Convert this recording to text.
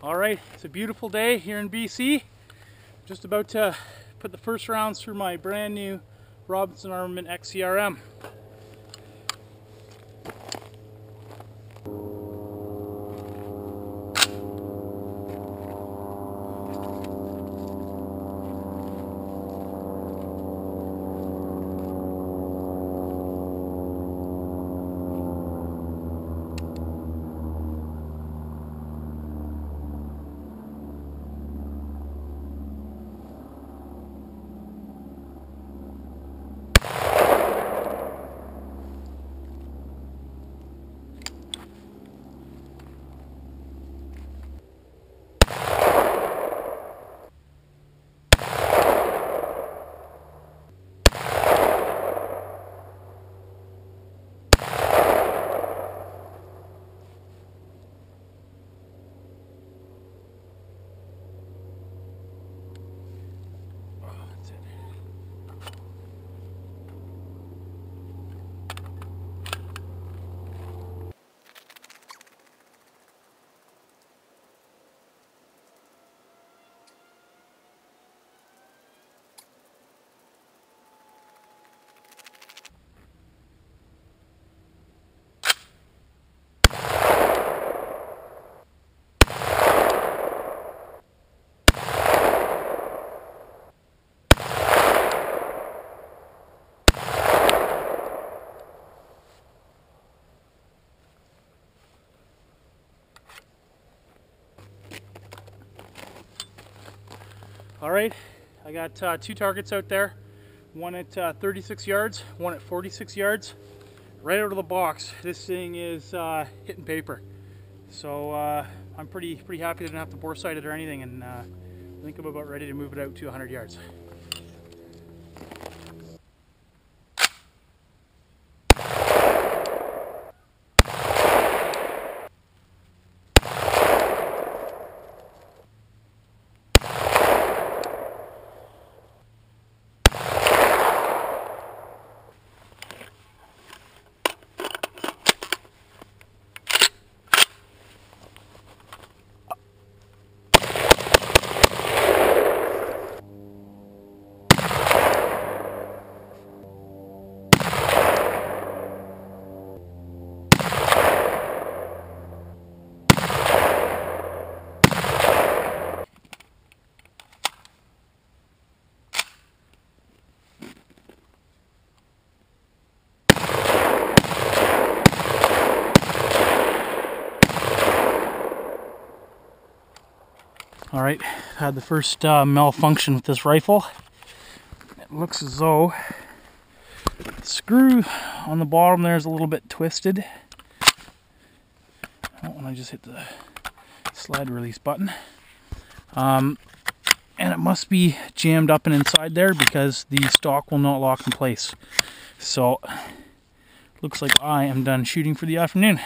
All right, it's a beautiful day here in BC. Just about to put the first rounds through my brand new Robinson Armament XCRM. All right, I got uh, two targets out there. One at uh, 36 yards, one at 46 yards. Right out of the box, this thing is uh, hitting paper. So uh, I'm pretty pretty happy I didn't have to bore sight it or anything, and uh, I think I'm about ready to move it out to 100 yards. All right, had the first uh, malfunction with this rifle. It looks as though the screw on the bottom there is a little bit twisted. Oh, I just hit the slide release button. Um, and it must be jammed up and inside there because the stock will not lock in place. So, looks like I am done shooting for the afternoon.